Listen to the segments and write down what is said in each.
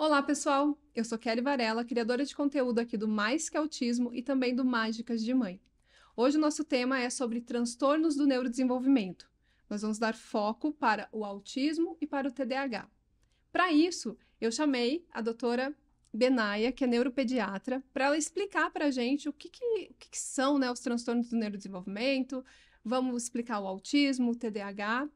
Olá, pessoal! Eu sou Kelly Varela, criadora de conteúdo aqui do Mais Que Autismo e também do Mágicas de Mãe. Hoje o nosso tema é sobre transtornos do neurodesenvolvimento. Nós vamos dar foco para o autismo e para o TDAH. Para isso, eu chamei a doutora Benaia, que é neuropediatra, para ela explicar para a gente o que, que, o que, que são né, os transtornos do neurodesenvolvimento, vamos explicar o autismo, o TDAH.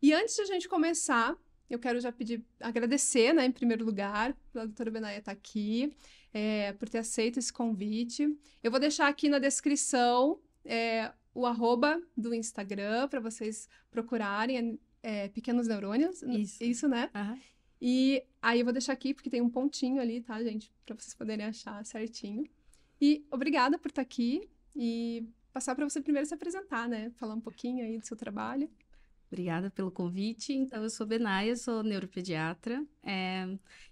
E antes de a gente começar, eu quero já pedir, agradecer, né, em primeiro lugar, pela doutora Benaia estar tá aqui, é, por ter aceito esse convite. Eu vou deixar aqui na descrição é, o arroba do Instagram para vocês procurarem é, Pequenos Neurônios. Isso. Isso, né? Uhum. E aí eu vou deixar aqui, porque tem um pontinho ali, tá, gente? Para vocês poderem achar certinho. E obrigada por estar tá aqui e passar para você primeiro se apresentar, né? Falar um pouquinho aí do seu trabalho. Obrigada pelo convite. Então, eu sou Benaia, sou neuropediatra. É,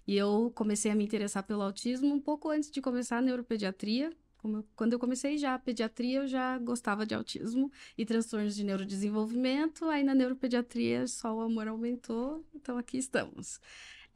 e eu comecei a me interessar pelo autismo um pouco antes de começar a neuropediatria. Eu, quando eu comecei já a pediatria, eu já gostava de autismo e transtornos de neurodesenvolvimento. Aí na neuropediatria só o amor aumentou, então aqui estamos.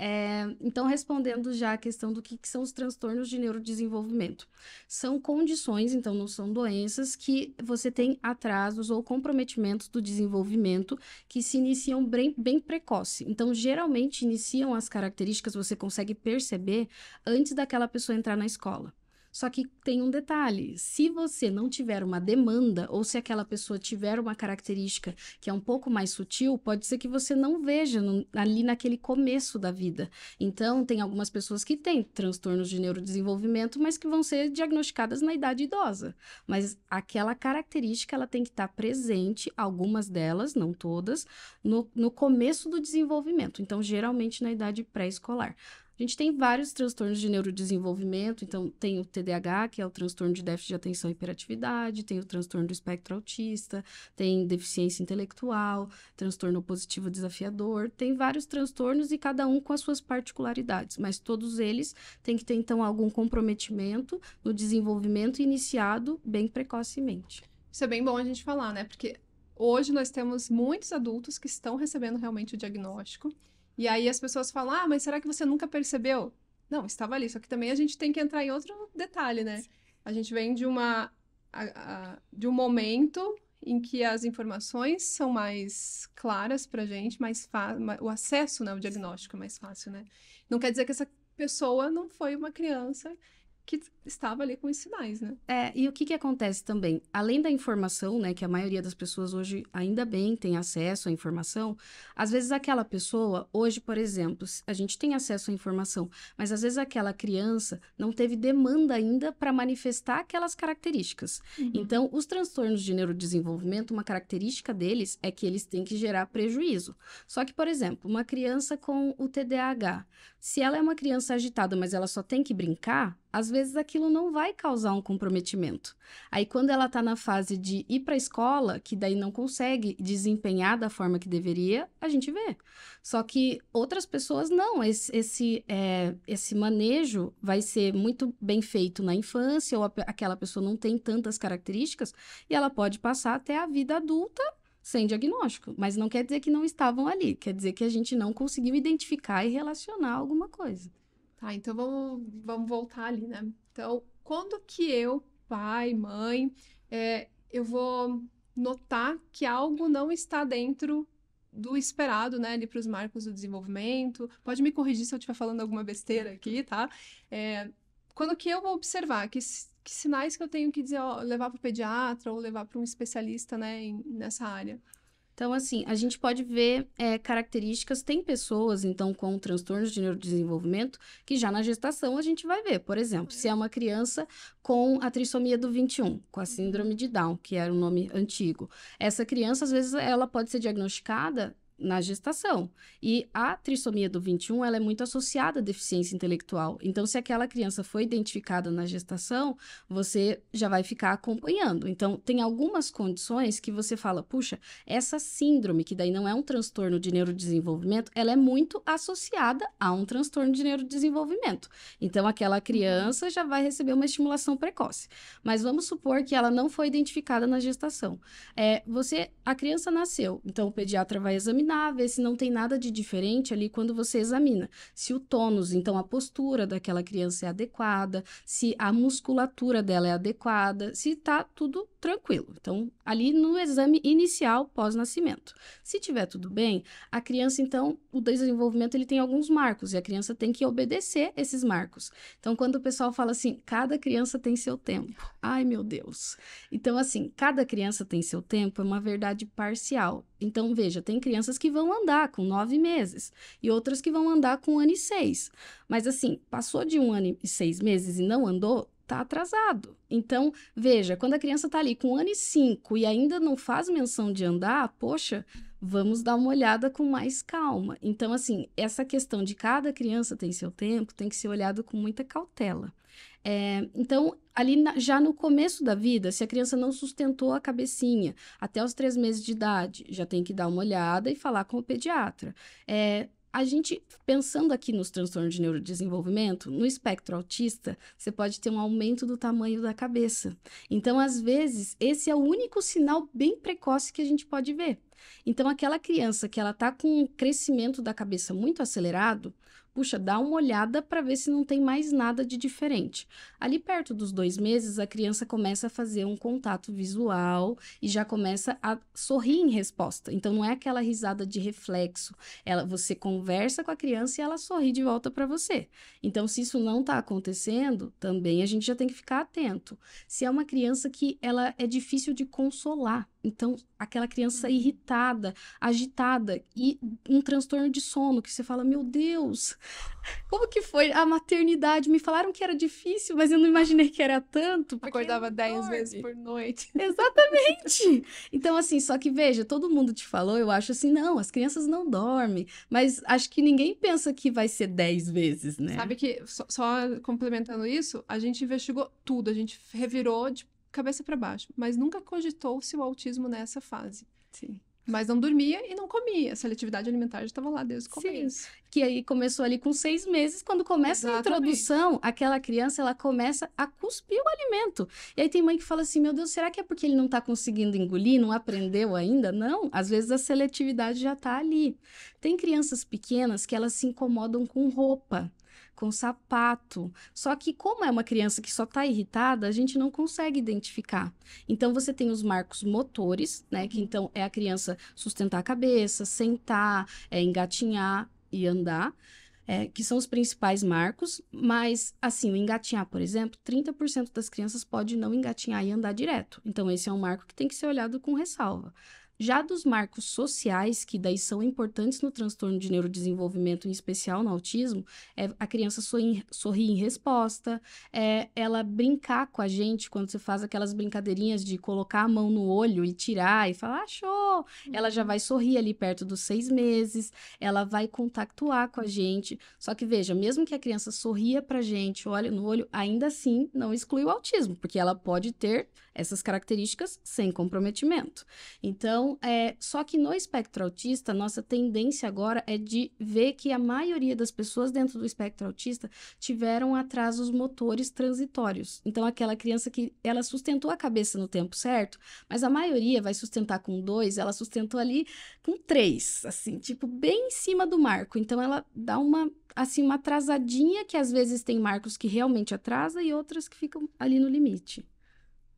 É, então, respondendo já a questão do que, que, são os transtornos de neurodesenvolvimento. São condições, então não são doenças, que você tem atrasos ou comprometimentos do desenvolvimento que se iniciam bem, bem precoce. Então, geralmente iniciam as características, você consegue perceber antes daquela pessoa entrar na escola. Só que tem um detalhe: se você não tiver uma demanda, ou se aquela pessoa tiver uma característica que é um pouco mais sutil, pode ser que você não veja no, ali naquele começo da vida. Então, tem algumas pessoas que têm transtornos de neurodesenvolvimento, mas que vão ser diagnosticadas na idade idosa. Mas aquela característica ela tem que estar presente, algumas delas, não todas, no, no começo do desenvolvimento. Então, geralmente na idade pré-escolar. A gente tem vários transtornos de neurodesenvolvimento, então tem o TDAH, que é o transtorno de déficit de atenção e hiperatividade, tem o transtorno do espectro autista, tem deficiência intelectual, transtorno opositivo desafiador, tem vários transtornos e cada um com as suas particularidades, mas todos eles têm que ter então algum comprometimento no desenvolvimento iniciado bem precocemente. Isso é bem bom a gente falar, né? Porque hoje nós temos muitos adultos que estão recebendo realmente o diagnóstico e aí as pessoas falam: ah, mas será que você nunca percebeu? Não, estava ali. Só que também a gente tem que entrar em outro detalhe, né? A gente vem de uma. A, a, de um momento em que as informações são mais claras para a gente, mais o acesso, né, o diagnóstico é mais fácil, né? Não quer dizer que essa pessoa não foi uma criança que estava ali com os sinais, né? É, e o que que acontece também? Além da informação, né, que a maioria das pessoas hoje ainda bem tem acesso à informação, às vezes aquela pessoa, hoje, por exemplo, a gente tem acesso à informação, mas às vezes aquela criança não teve demanda ainda para manifestar aquelas características. Uhum. Então, os transtornos de neurodesenvolvimento, uma característica deles é que eles têm que gerar prejuízo. Só que, por exemplo, uma criança com o TDAH, se ela é uma criança agitada, mas ela só tem que brincar, às vezes aquilo não vai causar um comprometimento. Aí, quando ela está na fase de ir para a escola, que daí não consegue desempenhar da forma que deveria, a gente vê. Só que outras pessoas não. Esse, esse, é, esse manejo vai ser muito bem feito na infância, ou a, aquela pessoa não tem tantas características, e ela pode passar até a vida adulta sem diagnóstico, mas não quer dizer que não estavam ali, quer dizer que a gente não conseguiu identificar e relacionar alguma coisa. Tá, então vamos, vamos voltar ali, né? Então, quando que eu, pai, mãe, é, eu vou notar que algo não está dentro do esperado, né, ali para os marcos do desenvolvimento. Pode me corrigir se eu estiver falando alguma besteira aqui, tá? É, quando que eu vou observar que, que sinais que eu tenho que dizer, ó, levar para o pediatra ou levar para um especialista, né, em, nessa área? Então, assim, a gente pode ver é, características. Tem pessoas, então, com transtornos de neurodesenvolvimento que já na gestação a gente vai ver. Por exemplo, se é uma criança com a trissomia do 21, com a síndrome de Down, que era o nome antigo. Essa criança, às vezes, ela pode ser diagnosticada na gestação. E a trissomia do 21, ela é muito associada à deficiência intelectual. Então, se aquela criança foi identificada na gestação, você já vai ficar acompanhando. Então, tem algumas condições que você fala, puxa, essa síndrome, que daí não é um transtorno de neurodesenvolvimento, ela é muito associada a um transtorno de neurodesenvolvimento. Então, aquela criança já vai receber uma estimulação precoce. Mas vamos supor que ela não foi identificada na gestação. É, você, a criança nasceu, então o pediatra vai examinar andar, ver se não tem nada de diferente ali quando você examina. Se o tônus, então a postura daquela criança é adequada, se a musculatura dela é adequada, se tá tudo tranquilo. Então, ali no exame inicial pós-nascimento. Se tiver tudo bem, a criança então, o desenvolvimento ele tem alguns marcos e a criança tem que obedecer esses marcos. Então, quando o pessoal fala assim, cada criança tem seu tempo. Ai, meu Deus. Então, assim, cada criança tem seu tempo é uma verdade parcial. Então, veja, tem crianças que vão andar com nove meses e outras que vão andar com um ano e seis. Mas, assim, passou de um ano e seis meses e não andou, tá atrasado. Então, veja, quando a criança tá ali com um ano e cinco e ainda não faz menção de andar, poxa, vamos dar uma olhada com mais calma. Então, assim, essa questão de cada criança tem seu tempo tem que ser olhado com muita cautela. É, então, ali na, já no começo da vida, se a criança não sustentou a cabecinha até os três meses de idade, já tem que dar uma olhada e falar com o pediatra. É, a gente, pensando aqui nos transtornos de neurodesenvolvimento, no espectro autista, você pode ter um aumento do tamanho da cabeça. Então, às vezes, esse é o único sinal bem precoce que a gente pode ver. Então, aquela criança que ela tá com um crescimento da cabeça muito acelerado, puxa, dá uma olhada para ver se não tem mais nada de diferente. Ali perto dos dois meses, a criança começa a fazer um contato visual e já começa a sorrir em resposta. Então não é aquela risada de reflexo. Ela, você conversa com a criança e ela sorri de volta para você. Então se isso não está acontecendo, também a gente já tem que ficar atento. Se é uma criança que ela é difícil de consolar, então, aquela criança uhum. irritada, agitada e um transtorno de sono que você fala: Meu Deus, como que foi a maternidade? Me falaram que era difícil, mas eu não imaginei que era tanto. Acordava dez vezes por noite. Exatamente. Então, assim, só que veja, todo mundo te falou, eu acho assim: não, as crianças não dormem, mas acho que ninguém pensa que vai ser dez vezes, né? Sabe que, só, só complementando isso, a gente investigou tudo, a gente revirou de cabeça para baixo, mas nunca cogitou-se o autismo nessa fase. Sim. Mas não dormia e não comia. A seletividade alimentar já estava lá desde o começo. Sim. Que aí começou ali com seis meses. Quando começa Exatamente. a introdução, aquela criança ela começa a cuspir o alimento. E aí tem mãe que fala assim: Meu Deus, será que é porque ele não está conseguindo engolir, não aprendeu ainda? Não. Às vezes a seletividade já está ali. Tem crianças pequenas que elas se incomodam com roupa com sapato. Só que, como é uma criança que só está irritada, a gente não consegue identificar. Então, você tem os marcos motores, né? Que então é a criança sustentar a cabeça, sentar, é, engatinhar e andar. É, que são os principais marcos, mas assim, o engatinhar, por exemplo, 30% das crianças pode não engatinhar e andar direto. Então, esse é um marco que tem que ser olhado com ressalva. Já dos marcos sociais, que daí são importantes no transtorno de neurodesenvolvimento, em especial no autismo, é a criança sorrir, sorrir em resposta, é ela brincar com a gente quando você faz aquelas brincadeirinhas de colocar a mão no olho e tirar e falar, achou! Uhum. Ela já vai sorrir ali perto dos seis meses, ela vai contactuar com a gente. Só que veja, mesmo que a criança sorria pra gente, olha no olho, ainda assim não exclui o autismo, porque ela pode ter essas características sem comprometimento. Então, é, só que no espectro autista, nossa tendência agora é de ver que a maioria das pessoas dentro do espectro autista tiveram atrasos motores transitórios. Então, aquela criança que ela sustentou a cabeça no tempo certo, mas a maioria vai sustentar com dois, ela sustentou ali com três, assim, tipo, bem em cima do marco. Então, ela dá uma assim uma atrasadinha que às vezes tem marcos que realmente atrasa e outras que ficam ali no limite.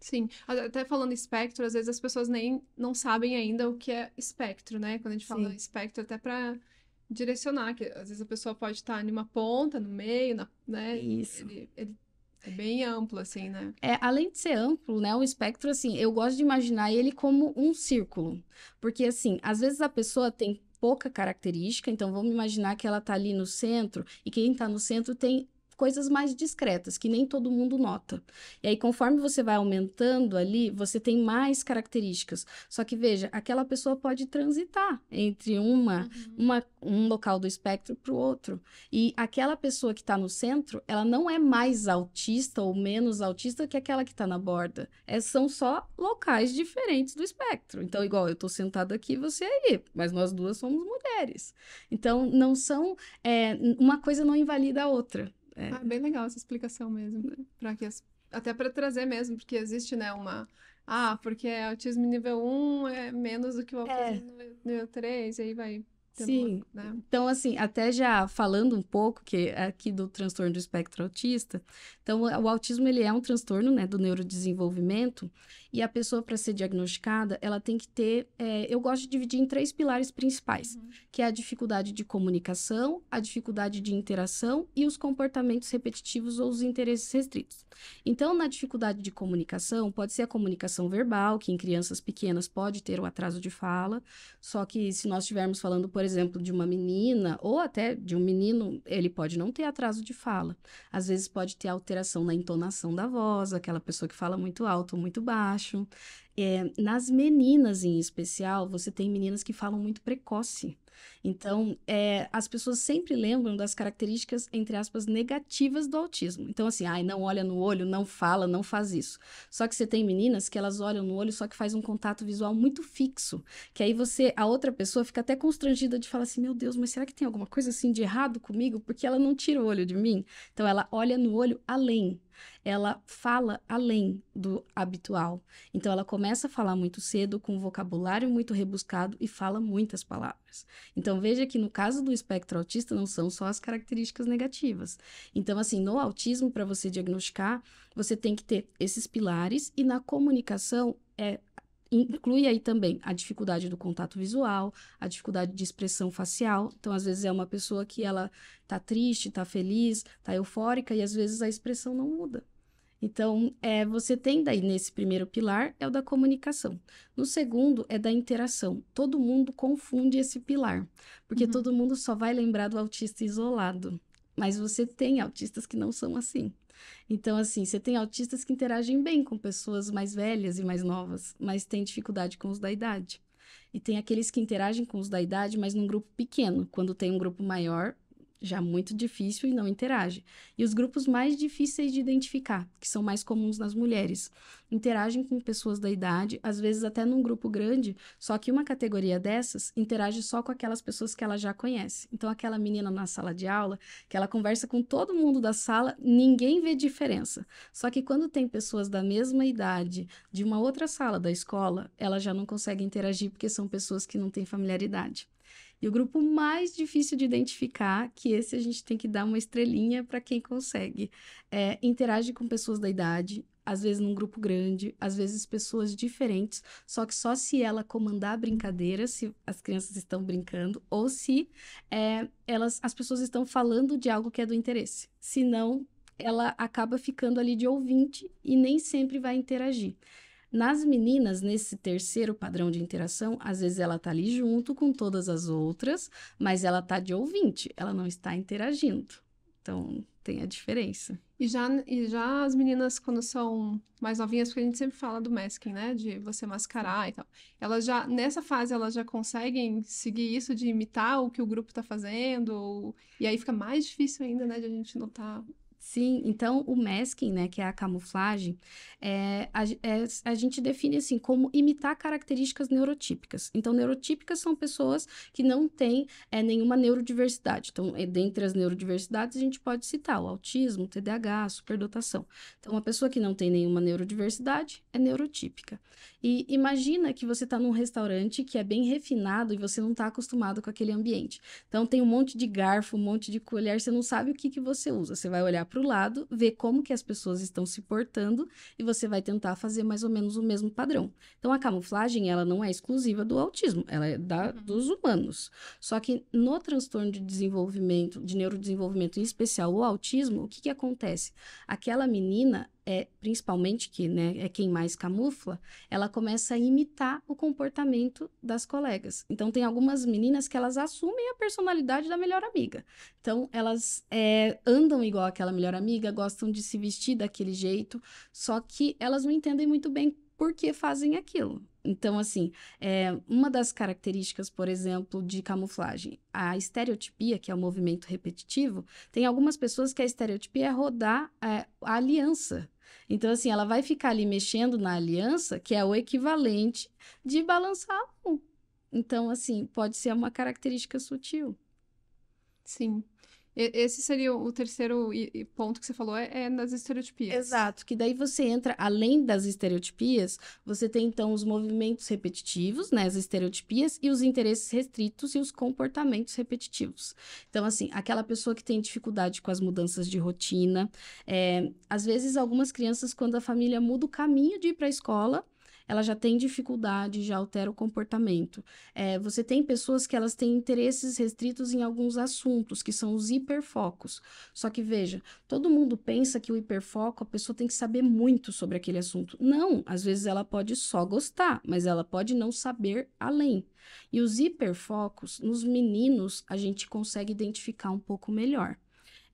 Sim, até falando espectro, às vezes as pessoas nem não sabem ainda o que é espectro, né? Quando a gente fala Sim. espectro, até para direcionar, que às vezes a pessoa pode estar em uma ponta, no meio, na, né? Isso. Ele, ele é bem amplo, assim, né? É, além de ser amplo, né, o espectro, assim, eu gosto de imaginar ele como um círculo. Porque, assim, às vezes a pessoa tem pouca característica, então vamos imaginar que ela tá ali no centro, e quem tá no centro tem coisas mais discretas, que nem todo mundo nota. E aí, conforme você vai aumentando ali, você tem mais características. Só que, veja, aquela pessoa pode transitar entre uma, uhum. uma um local do espectro para o outro. E aquela pessoa que está no centro, ela não é mais autista ou menos autista que aquela que está na borda. É, são só locais diferentes do espectro. Então, igual eu estou sentada aqui, você aí, mas nós duas somos mulheres. Então, não são. É, uma coisa não invalida a outra. É ah, bem legal essa explicação mesmo, né? Para que as... até para trazer mesmo, porque existe, né, uma Ah, porque autismo nível 1 é menos do que o É. autismo nível 3, aí vai Sim. uma, né? Então, assim, até já falando um pouco que é aqui do transtorno do espectro autista, então o autismo ele é um transtorno, né, do neurodesenvolvimento e a pessoa para ser diagnosticada, ela tem que ter, é, eu gosto de dividir em três pilares principais, Uhum. que é a dificuldade de comunicação, a dificuldade de interação e os comportamentos repetitivos ou os interesses restritos. Então, na dificuldade de comunicação, pode ser a comunicação verbal, que em crianças pequenas pode ter o atraso de fala, só que se nós estivermos falando, por exemplo, de uma menina ou até de um menino, ele pode não ter atraso de fala. Às vezes pode ter alteração na entonação da voz, aquela pessoa que fala muito alto ou muito baixo. É, nas meninas, em especial, você tem meninas que falam muito precoce. Então, é, as pessoas sempre lembram das características, entre aspas, negativas do autismo. Então, assim, ai, não olha no olho, não fala, não faz isso. Só que você tem meninas que elas olham no olho, só que faz um contato visual muito fixo. Que aí você, a outra pessoa fica até constrangida de falar assim: meu Deus, mas será que tem alguma coisa assim de errado comigo? Porque ela não tira o olho de mim. Então, ela olha no olho além. Ela fala além do habitual. Então, ela começa a falar muito cedo, com um vocabulário muito rebuscado e fala muitas palavras. Então, veja que no caso do espectro autista, não são só as características negativas. Então, assim, no autismo, para você diagnosticar, você tem que ter esses pilares e na comunicação é inclui aí também a dificuldade do contato visual, a dificuldade de expressão facial. Então, às vezes é uma pessoa que ela tá triste, tá feliz, tá eufórica e às vezes a expressão não muda. Então, é, você tem daí nesse primeiro pilar é o da comunicação. No segundo é da interação. Todo mundo confunde esse pilar, porque Uhum. todo mundo só vai lembrar do autista isolado. Mas você tem autistas que não são assim. Então, assim, você tem autistas que interagem bem com pessoas mais velhas e mais novas, mas tem dificuldade com os da idade. E tem aqueles que interagem com os da idade, mas num grupo pequeno. Quando tem um grupo maior, já muito difícil e não interage. E os grupos mais difíceis de identificar, que são mais comuns nas mulheres, interagem com pessoas da idade, às vezes até num grupo grande, só que uma categoria dessas interage só com aquelas pessoas que ela já conhece. Então, aquela menina na sala de aula, que ela conversa com todo mundo da sala, ninguém vê diferença. Só que quando tem pessoas da mesma idade, de uma outra sala da escola, ela já não consegue interagir porque são pessoas que não têm familiaridade. E o grupo mais difícil de identificar, que esse a gente tem que dar uma estrelinha para quem consegue, é interage com pessoas da idade, às vezes num grupo grande, às vezes pessoas diferentes, só que só se ela comandar a brincadeira, se as crianças estão brincando, ou se é, elas, as pessoas estão falando de algo que é do interesse. Senão, ela acaba ficando ali de ouvinte e nem sempre vai interagir. Nas meninas, nesse terceiro padrão de interação, às vezes ela tá ali junto com todas as outras, mas ela tá de ouvinte, ela não está interagindo. Então, tem a diferença. E já, e já as meninas, quando são mais novinhas, porque a gente sempre fala do masking, né? De você mascarar e tal. Elas já, nessa fase, elas já conseguem seguir isso de imitar o que o grupo tá fazendo. ou- E aí fica mais difícil ainda, né? De a gente notar. Sim, então o masking, né, que é a camuflagem, é, a, é- a gente define assim como imitar características neurotípicas. Então, neurotípicas são pessoas que não têm é, nenhuma neurodiversidade. Então, é, dentre as neurodiversidades, a gente pode citar o autismo, o TDAH, superdotação. Então, uma pessoa que não tem nenhuma neurodiversidade é neurotípica. E imagina que você está num restaurante que é bem refinado e você não está acostumado com aquele ambiente. Então, tem um monte de garfo, um monte de colher, você não sabe o que, que você usa. Você vai olhar para o lado, ver como que as pessoas estão se portando e você vai tentar fazer mais ou menos o mesmo padrão. Então, a camuflagem, ela não é exclusiva do autismo, ela é da, Uhum. dos humanos. Só que no transtorno de desenvolvimento, de neurodesenvolvimento, em especial o autismo, o que, que acontece? Aquela menina, é, principalmente que né, é quem mais camufla, ela começa a imitar o comportamento das colegas. Então, tem algumas meninas que elas assumem a personalidade da melhor amiga. Então, elas é, andam igual aquela melhor amiga, gostam de se vestir daquele jeito, só que elas não entendem muito bem por que fazem aquilo. Então, assim, é, uma das características, por exemplo, de camuflagem, a estereotipia, que é o movimento repetitivo, tem algumas pessoas que a estereotipia é rodar é, a aliança. Então, assim, ela vai ficar ali mexendo na aliança, que é o equivalente de balançar a mão. Então, assim, pode ser uma característica sutil. Sim. Esse seria o terceiro ponto que você falou, é, é nas estereotipias. Exato, que daí você entra, além das estereotipias, você tem então os movimentos repetitivos, né, as estereotipias, e os interesses restritos e os comportamentos repetitivos. Então, assim, aquela pessoa que tem dificuldade com as mudanças de rotina, é, às vezes algumas crianças, quando a família muda o caminho de ir para a escola, ela já tem dificuldade, já altera o comportamento. É, você tem pessoas que elas têm interesses restritos em alguns assuntos, que são os hiperfocos. Só que veja, todo mundo pensa que o hiperfoco, a pessoa tem que saber muito sobre aquele assunto. Não, às vezes ela pode só gostar, mas ela pode não saber além. E os hiperfocos, nos meninos, a gente consegue identificar um pouco melhor.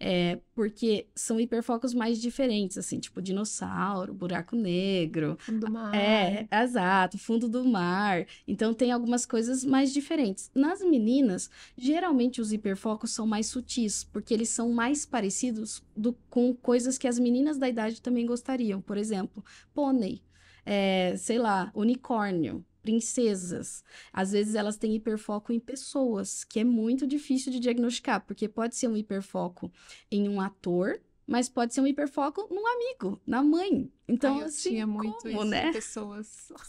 É, porque são hiperfocos mais diferentes, assim, tipo dinossauro, buraco negro. Fundo do mar. É, exato, fundo do mar. Então tem algumas coisas mais diferentes. Nas meninas, geralmente os hiperfocos são mais sutis, porque eles são mais parecidos do, com coisas que as meninas da idade também gostariam. Por exemplo, pônei, é, sei lá, unicórnio princesas. Às vezes elas têm hiperfoco em pessoas, que é muito difícil de diagnosticar, porque pode ser um hiperfoco em um ator, mas pode ser um hiperfoco num amigo, na mãe. Então, Ai, assim, tinha muito como, isso né? pessoas.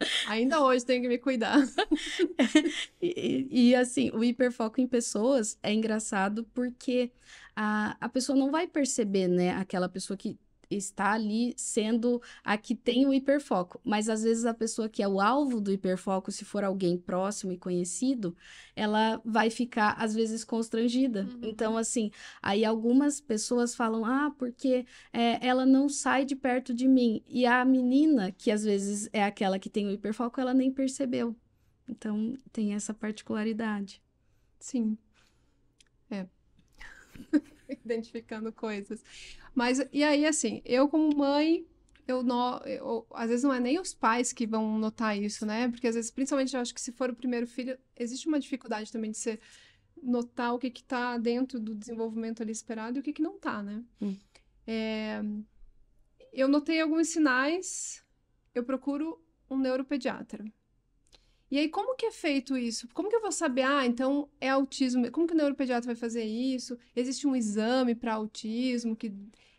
Ainda hoje tenho que me cuidar. e, e, assim, o hiperfoco em pessoas é engraçado porque a, a pessoa não vai perceber, né? Aquela pessoa que está ali sendo a que tem o hiperfoco. Mas às vezes a pessoa que é o alvo do hiperfoco, se for alguém próximo e conhecido, ela vai ficar às vezes constrangida. Uhum. Então, assim, aí algumas pessoas falam: ah, porque é, ela não sai de perto de mim. E a menina, que às vezes é aquela que tem o hiperfoco, ela nem percebeu. Então, tem essa particularidade. Sim. Identificando coisas. Mas, e aí, assim, eu como mãe, eu, no, eu, às vezes não é nem os pais que vão notar isso, né? Porque às vezes, principalmente, eu acho que se for o primeiro filho, existe uma dificuldade também de você notar o que que tá dentro do desenvolvimento ali esperado e o que que não tá, né? Hum. É, eu notei alguns sinais, eu procuro um neuropediatra. E aí, como que é feito isso? Como que eu vou saber, ah, então é autismo? Como que o neuropediatra vai fazer isso? Existe um exame para autismo que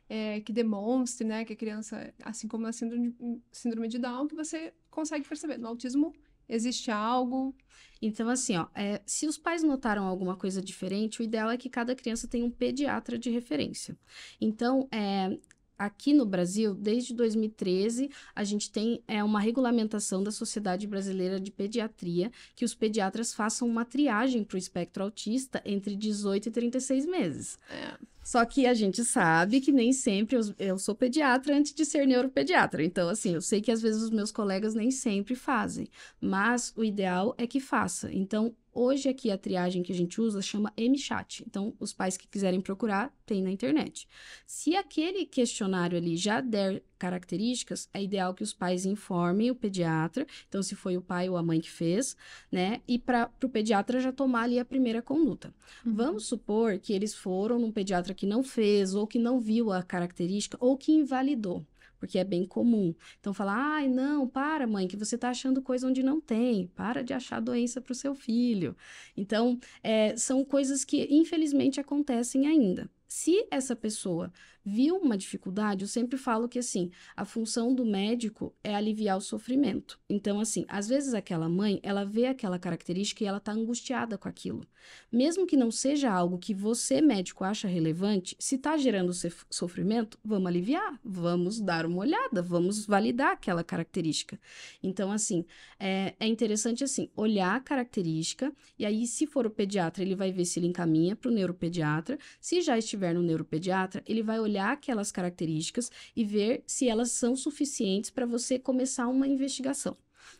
é, que demonstre, né, que a criança, assim como na síndrome, síndrome de Down, que você consegue perceber. No autismo existe algo. Então, assim, ó, é, se os pais notaram alguma coisa diferente, o ideal é que cada criança tenha um pediatra de referência. Então, é, aqui no Brasil, desde 2013, a gente tem é, uma regulamentação da Sociedade Brasileira de Pediatria que os pediatras façam uma triagem para o espectro autista entre 18 e 36 meses. É. Só que a gente sabe que nem sempre eu, eu, sou pediatra antes de ser neuropediatra. Então, assim, eu sei que às vezes os meus colegas nem sempre fazem, mas o ideal é que faça. Então, Hoje aqui a triagem que a gente usa chama MChat. Então, os pais que quiserem procurar, tem na internet. Se aquele questionário ali já der características, é ideal que os pais informem o pediatra. Então, se foi o pai ou a mãe que fez, né? E para o pediatra já tomar ali a primeira conduta. Uhum. Vamos supor que eles foram num pediatra que não fez, ou que não viu a característica, ou que invalidou porque é bem comum. Então, falar, ai, não, para, mãe, que você está achando coisa onde não tem, para de achar doença para o seu filho. Então, é, são coisas que, infelizmente, acontecem ainda. Se essa pessoa viu uma dificuldade, eu sempre falo que assim, a função do médico é aliviar o sofrimento. Então, assim, às vezes aquela mãe, ela vê aquela característica e ela tá angustiada com aquilo. Mesmo que não seja algo que você, médico, acha relevante, se tá gerando sofrimento, vamos aliviar, vamos dar uma olhada, vamos validar aquela característica. Então, assim, é, é interessante assim, olhar a característica, e aí, se for o pediatra, ele vai ver se ele encaminha para o neuropediatra. Se já estiver no neuropediatra, ele vai olhar olhar aquelas características e ver se elas são suficientes para você começar uma investigação.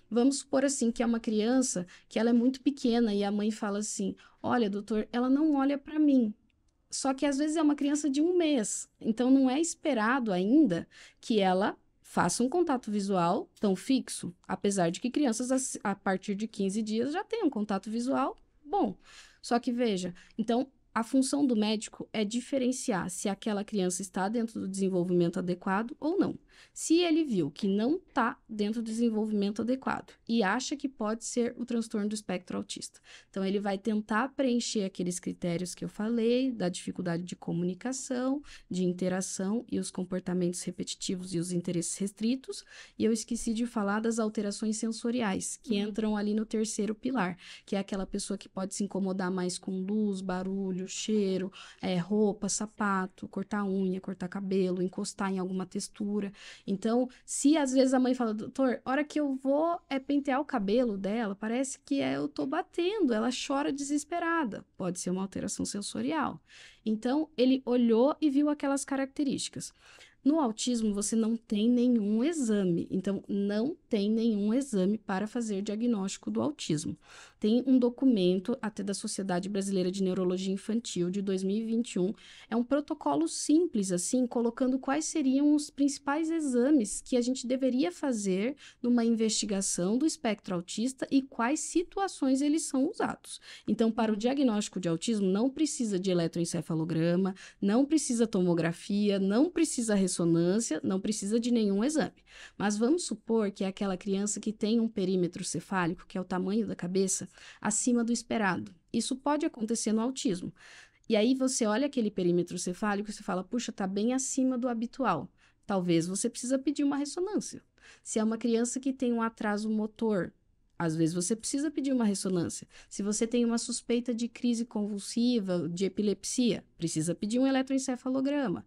Vamos supor assim que é uma criança que ela é muito pequena e a mãe fala assim: "Olha, doutor, ela não olha para mim". Só que às vezes é uma criança de um mês, então não é esperado ainda que ela faça um contato visual tão fixo, apesar de que crianças a partir de 15 dias já têm um contato visual bom. Só que veja, então a função do médico é diferenciar se aquela criança está dentro do desenvolvimento adequado ou não. Se ele viu que não está dentro do desenvolvimento adequado e acha que pode ser o transtorno do espectro autista, então ele vai tentar preencher aqueles critérios que eu falei, da dificuldade de comunicação, de interação e os comportamentos repetitivos e os interesses restritos. E eu esqueci de falar das alterações sensoriais, que uhum. entram ali no terceiro pilar, que é aquela pessoa que pode se incomodar mais com luz, barulho, cheiro, é, roupa, sapato, cortar unha, cortar cabelo, encostar em alguma textura. Então, se às vezes a mãe fala, doutor, hora que eu vou é pentear o cabelo dela, parece que é, eu tô batendo, ela chora desesperada. Pode ser uma alteração sensorial. Então, ele olhou e viu aquelas características. No autismo, você não tem nenhum exame, então não tem nenhum exame para fazer diagnóstico do autismo. Tem um documento até da Sociedade Brasileira de Neurologia Infantil de 2021. É um protocolo simples, assim, colocando quais seriam os principais exames que a gente deveria fazer numa investigação do espectro autista e quais situações eles são usados. Então, para o diagnóstico de autismo, não precisa de eletroencefalograma, não precisa tomografia, não precisa ressonância, não precisa de nenhum exame. Mas vamos supor que é aquela criança que tem um perímetro cefálico, que é o tamanho da cabeça, acima do esperado. Isso pode acontecer no autismo. E aí você olha aquele perímetro cefálico e você fala, puxa, tá bem acima do habitual. Talvez você precisa pedir uma ressonância. Se é uma criança que tem um atraso motor, às vezes você precisa pedir uma ressonância. Se você tem uma suspeita de crise convulsiva, de epilepsia, precisa pedir um eletroencefalograma.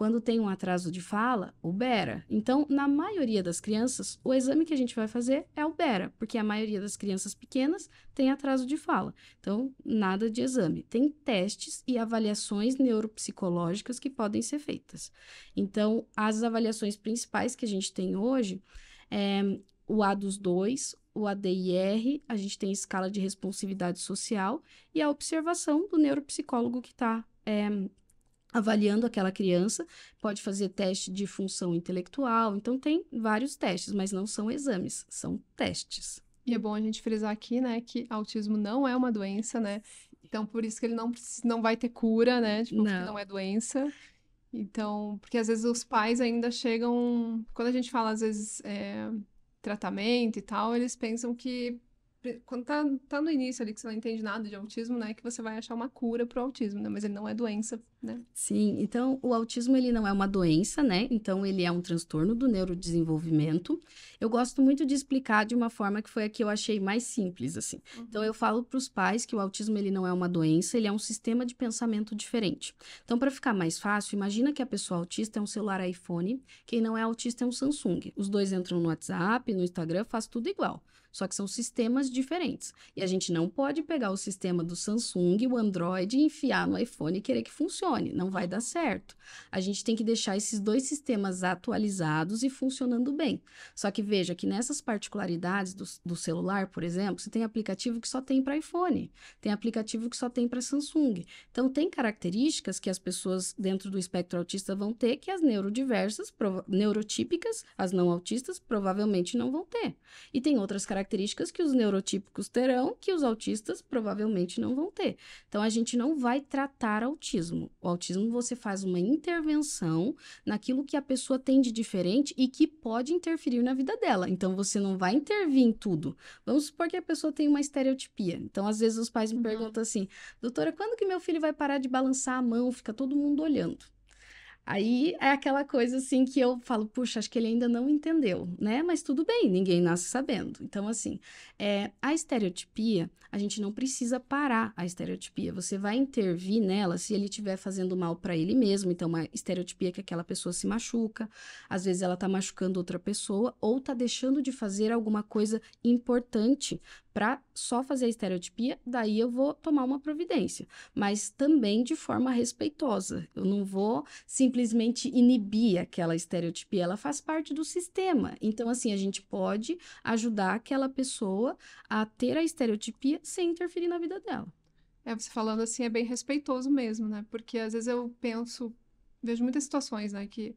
Quando tem um atraso de fala, o BERA. Então, na maioria das crianças, o exame que a gente vai fazer é o BERA, porque a maioria das crianças pequenas tem atraso de fala. Então, nada de exame. Tem testes e avaliações neuropsicológicas que podem ser feitas. Então, as avaliações principais que a gente tem hoje é o A2, o ADIR, a gente tem a escala de responsividade social e a observação do neuropsicólogo que está é, avaliando aquela criança, pode fazer teste de função intelectual, então tem vários testes, mas não são exames, são testes. E é bom a gente frisar aqui, né, que autismo não é uma doença, né? Então, por isso que ele não, não vai ter cura, né? Tipo, não. não é doença. Então, porque às vezes os pais ainda chegam. Quando a gente fala, às vezes, é, tratamento e tal, eles pensam que quando tá, tá no início ali que você não entende nada de autismo, né, que você vai achar uma cura pro autismo, né, mas ele não é doença, né? Sim, então o autismo ele não é uma doença, né? Então ele é um transtorno do neurodesenvolvimento. Eu gosto muito de explicar de uma forma que foi a que eu achei mais simples, assim. Uhum. Então eu falo para os pais que o autismo ele não é uma doença, ele é um sistema de pensamento diferente. Então para ficar mais fácil, imagina que a pessoa autista é um celular iPhone, quem não é autista é um Samsung. Os dois entram no WhatsApp, no Instagram, faz tudo igual. Só que são sistemas diferentes. E a gente não pode pegar o sistema do Samsung, o Android, enfiar no iPhone e querer que funcione. Não vai dar certo. A gente tem que deixar esses dois sistemas atualizados e funcionando bem. Só que veja que nessas particularidades do, do celular, por exemplo, você tem aplicativo que só tem para iPhone, tem aplicativo que só tem para Samsung. Então, tem características que as pessoas dentro do espectro autista vão ter que as neurodiversas, neurotípicas, as não autistas, provavelmente não vão ter. E tem outras características características que os neurotípicos terão, que os autistas provavelmente não vão ter. Então, a gente não vai tratar autismo. O autismo você faz uma intervenção naquilo que a pessoa tem de diferente e que pode interferir na vida dela. Então, você não vai intervir em tudo. Vamos supor que a pessoa tem uma estereotipia. Então, às vezes, os pais me uhum. perguntam assim: doutora, quando que meu filho vai parar de balançar a mão? Fica todo mundo olhando. Aí é aquela coisa assim que eu falo, puxa, acho que ele ainda não entendeu, né? Mas tudo bem, ninguém nasce sabendo. Então, assim, é, a estereotipia, a gente não precisa parar a estereotipia. Você vai intervir nela se ele estiver fazendo mal para ele mesmo. Então, uma estereotipia que aquela pessoa se machuca, às vezes ela tá machucando outra pessoa ou tá deixando de fazer alguma coisa importante para só fazer a estereotipia, daí eu vou tomar uma providência, mas também de forma respeitosa. Eu não vou simplesmente inibir aquela estereotipia, ela faz parte do sistema. Então, assim, a gente pode ajudar aquela pessoa a ter a estereotipia sem interferir na vida dela. É, você falando assim é bem respeitoso mesmo, né? Porque às vezes eu penso, vejo muitas situações, né, que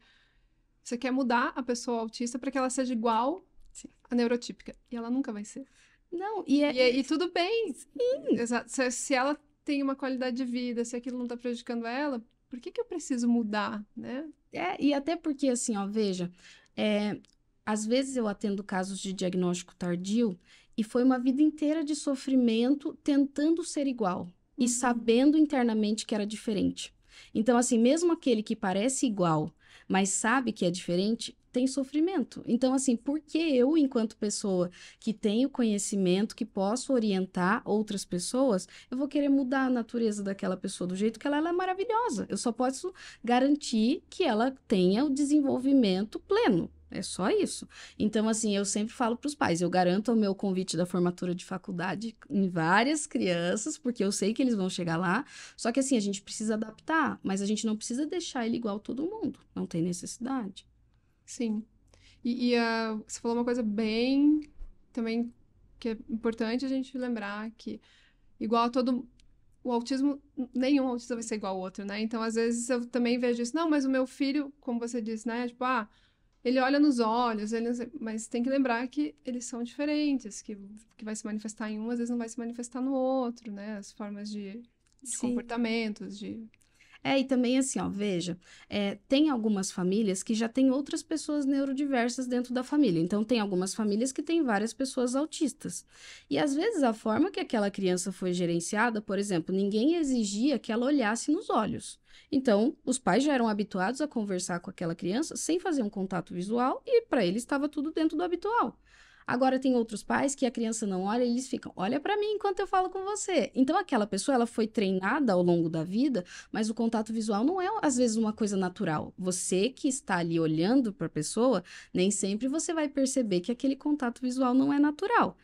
você quer mudar a pessoa autista para que ela seja igual Sim. à neurotípica, e ela nunca vai ser. Não, e, é... e, e tudo bem. Sim. Exato. Se, se, ela tem uma qualidade de vida, se aquilo não está prejudicando ela, por que, que eu preciso mudar, né? É, e até porque, assim, ó, veja, É, às vezes eu atendo casos de diagnóstico tardio e foi uma vida inteira de sofrimento tentando ser igual e Uhum. sabendo internamente que era diferente. Então, assim, mesmo aquele que parece igual, mas sabe que é diferente, tem sofrimento. Então, assim, por que eu, enquanto pessoa que tenho conhecimento, que posso orientar outras pessoas, eu vou querer mudar a natureza daquela pessoa do jeito que ela, ela é maravilhosa? Eu só posso garantir que ela tenha o desenvolvimento pleno. É só isso. Então, assim, eu sempre falo para os pais: eu garanto o meu convite da formatura de faculdade em várias crianças, porque eu sei que eles vão chegar lá. Só que, assim, a gente precisa adaptar, mas a gente não precisa deixar ele igual todo mundo. Não tem necessidade. Sim. E, e, ah, você falou uma coisa bem também que é importante a gente lembrar que igual a todo o autismo, nenhum autista vai ser igual ao outro, né? Então, às vezes eu também vejo isso, não, mas o meu filho, como você disse, né? Tipo, ah, ele olha nos olhos, ele mas tem que lembrar que eles são diferentes, que que vai se manifestar em um, às vezes não vai se manifestar no outro, né? As formas de, de comportamentos, de É, e também assim, ó, veja, é, tem algumas famílias que já têm outras pessoas neurodiversas dentro da família. Então, tem algumas famílias que têm várias pessoas autistas. E às vezes a forma que aquela criança foi gerenciada, por exemplo, ninguém exigia que ela olhasse nos olhos. Então, os pais já eram habituados a conversar com aquela criança sem fazer um contato visual e para eles estava tudo dentro do habitual. Agora tem outros pais que a criança não olha, e eles ficam, olha para mim enquanto eu falo com você. Então aquela pessoa ela foi treinada ao longo da vida, mas o contato visual não é às vezes uma coisa natural. Você que está ali olhando para a pessoa, nem sempre você vai perceber que aquele contato visual não é natural,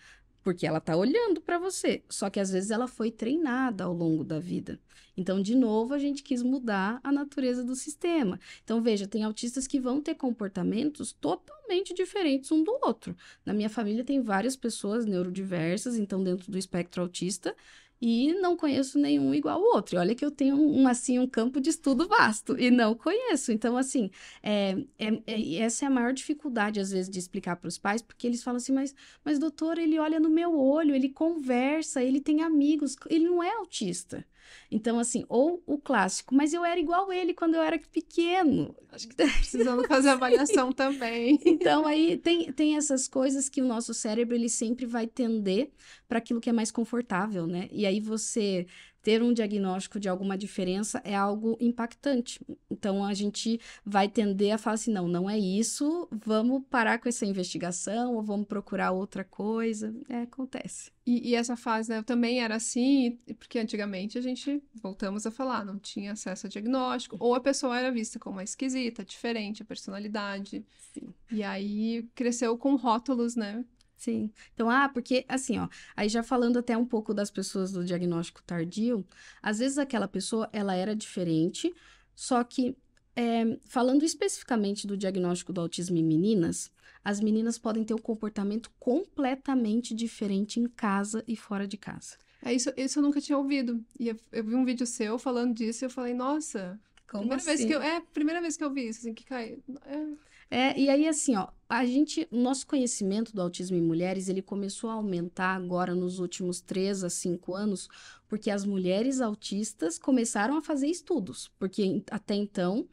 porque ela está olhando para você. Só que às vezes ela foi treinada ao longo da vida. Então, de novo, a gente quis mudar a natureza do sistema. Então, veja, tem autistas que vão ter comportamentos totalmente diferentes um do outro. Na minha família tem várias pessoas neurodiversas, então dentro do espectro autista, e não conheço nenhum igual ao outro. E olha que eu tenho um assim um campo de estudo vasto e não conheço. Então assim, é, é- é- essa é a maior dificuldade às vezes de explicar para os pais, porque eles falam assim, mas, mas doutor, ele olha no meu olho, ele conversa, ele tem amigos, ele não é autista. Então assim, ou o clássico, mas eu era igual ele quando eu era pequeno. Acho que precisando fazer avaliação também. então, aí tem, tem essas coisas que o nosso cérebro ele sempre vai tender para aquilo que é mais confortável, né? E aí você ter um diagnóstico de alguma diferença é algo impactante. Então, a gente vai tender a falar assim: não, não é isso, vamos parar com essa investigação ou vamos procurar outra coisa. É, acontece. E, e essa fase, né, também era assim, porque antigamente a gente, voltamos a falar, não tinha acesso a diagnóstico, ou a pessoa era vista como uma esquisita, diferente, a personalidade. Sim. E aí cresceu com rótulos, né? Sim. Então, ah, porque assim, ó, aí já falando até um pouco das pessoas do diagnóstico tardio, às vezes aquela pessoa, ela era diferente, só que, é, falando especificamente do diagnóstico do autismo em meninas, as meninas podem ter um comportamento completamente diferente em casa e fora de casa. É isso, isso eu nunca tinha ouvido. E eu, eu vi um vídeo seu falando disso e eu falei, nossa, primeira vez que eu, é, primeira vez que eu vi isso, assim, que cai. É, É, e aí assim, ó, a gente, o nosso conhecimento do autismo em mulheres, ele começou a aumentar agora nos últimos 3 a 5 anos, porque as mulheres autistas começaram a fazer estudos, porque até então,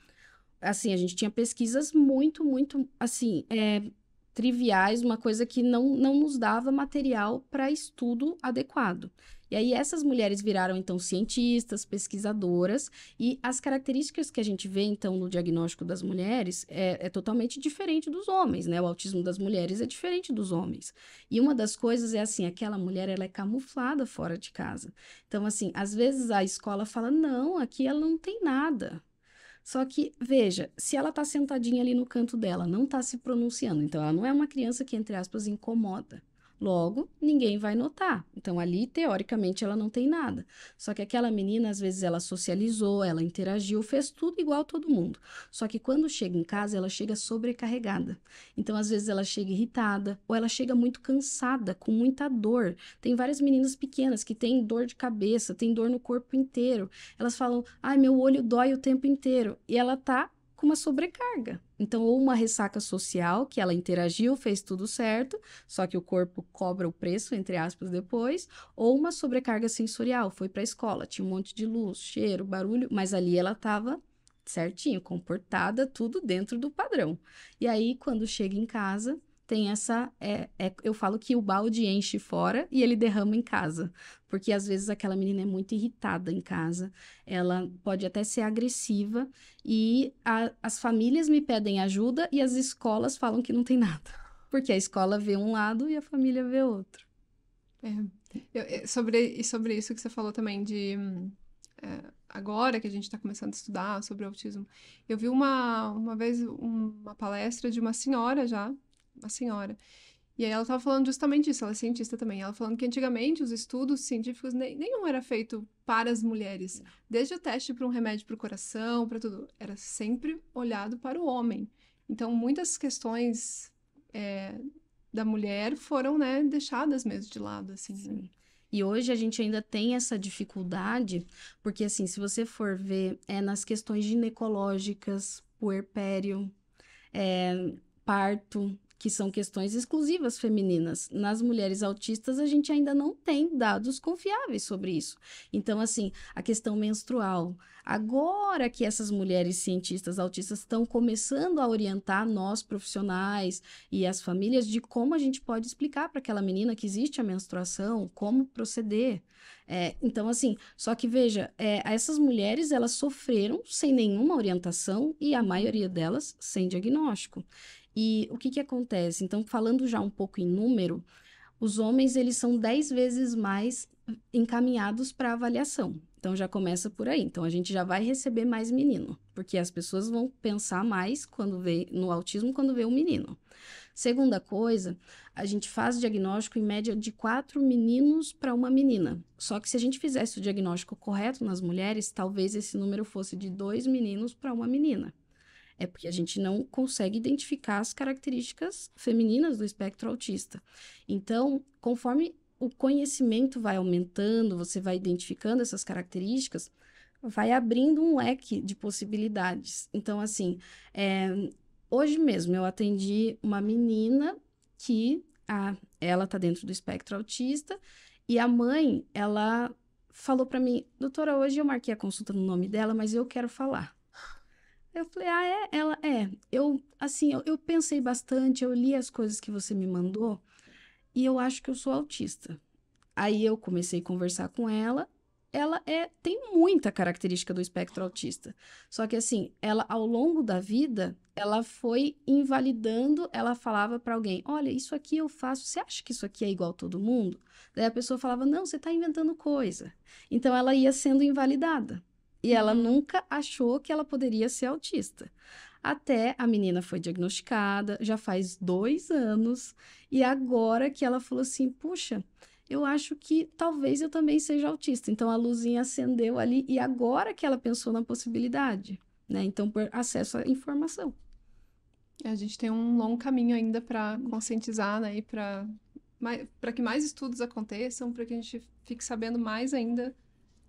assim, a gente tinha pesquisas muito, muito, assim, é, triviais, uma coisa que não, não nos dava material para estudo adequado. E aí essas mulheres viraram então cientistas, pesquisadoras, e as características que a gente vê, então, no diagnóstico das mulheres é, é totalmente diferente dos homens, né? O autismo das mulheres é diferente dos homens. E uma das coisas é assim, aquela mulher, ela é camuflada fora de casa. Então, assim, às vezes a escola fala, não, aqui ela não tem nada. Só que, veja, se ela tá sentadinha ali no canto dela, não tá se pronunciando, então ela não é uma criança que, entre aspas, incomoda. Logo, ninguém vai notar. Então, ali, teoricamente, ela não tem nada. Só que aquela menina, às vezes, ela socializou, ela interagiu, fez tudo igual todo mundo. Só que quando chega em casa, ela chega sobrecarregada. Então, às vezes, ela chega irritada, ou ela chega muito cansada, com muita dor. Tem várias meninas pequenas que têm dor de cabeça, têm dor no corpo inteiro. Elas falam, ai, meu olho dói o tempo inteiro. E ela tá com uma sobrecarga. Então, ou uma ressaca social, que ela interagiu, fez tudo certo, só que o corpo cobra o preço, entre aspas, depois, ou uma sobrecarga sensorial, foi para a escola, tinha um monte de luz, cheiro, barulho, mas ali ela estava certinho, comportada, tudo dentro do padrão. E aí, quando chega em casa, tem essa. É, é, eu falo que o balde enche fora e ele derrama em casa. Porque às vezes aquela menina é muito irritada em casa, ela pode até ser agressiva, e a, as famílias me pedem ajuda e as escolas falam que não tem nada. Porque a escola vê um lado e a família vê outro. É. Eu, sobre, e sobre isso que você falou também de. É, agora que a gente está começando a estudar sobre autismo, eu vi uma, uma vez uma palestra de uma senhora já, uma senhora. E aí ela estava falando justamente disso, ela é cientista também. Ela falando que antigamente os estudos científicos nem, nenhum era feito para as mulheres. Desde o teste para um remédio para o coração, para tudo, era sempre olhado para o homem. Então muitas questões é, da mulher foram né, deixadas mesmo de lado, assim. Né? E hoje a gente ainda tem essa dificuldade, porque assim, se você for ver, é nas questões ginecológicas, puerpério, é, parto, que são questões exclusivas femininas. Nas mulheres autistas, a gente ainda não tem dados confiáveis sobre isso. Então, assim, a questão menstrual. Agora que essas mulheres cientistas autistas estão começando a orientar nós profissionais e as famílias de como a gente pode explicar para aquela menina que existe a menstruação, como proceder. É, então, assim, só que veja, é, essas mulheres elas sofreram sem nenhuma orientação e a maioria delas sem diagnóstico. E o que, que acontece? Então, falando já um pouco em número, os homens eles são 10 vezes mais encaminhados para avaliação. Então já começa por aí. Então a gente já vai receber mais menino, porque as pessoas vão pensar mais quando vê no autismo quando vê um menino. Segunda coisa, a gente faz diagnóstico em média de quatro meninos para uma menina. Só que se a gente fizesse o diagnóstico correto nas mulheres, talvez esse número fosse de dois meninos para uma menina. É porque a gente não consegue identificar as características femininas do espectro autista. Então, conforme o conhecimento vai aumentando, você vai identificando essas características, vai abrindo um leque de possibilidades. Então, assim, é, hoje mesmo eu atendi uma menina que a, ela tá dentro do espectro autista e a mãe, ela falou para mim, doutora, hoje eu marquei a consulta no nome dela, mas eu quero falar. Eu falei, ah, é? Ela, é. Eu, assim, eu, eu pensei bastante, eu li as coisas que você me mandou e eu acho que eu sou autista. Aí eu comecei a conversar com ela. Ela é tem muita característica do espectro autista. Só que assim, ela ao longo da vida, ela foi invalidando, ela falava para alguém: "Olha, isso aqui eu faço, você acha que isso aqui é igual a todo mundo?" Daí a pessoa falava: "Não, você está inventando coisa". Então ela ia sendo invalidada. E ela uhum. nunca achou que ela poderia ser autista. Até a menina foi diagnosticada, já faz dois anos, e agora que ela falou assim: puxa, eu acho que talvez eu também seja autista. Então a luzinha acendeu ali, e agora que ela pensou na possibilidade, né? Então, por acesso à informação. A gente tem um longo caminho ainda para conscientizar, né? E para que mais estudos aconteçam, para que a gente fique sabendo mais ainda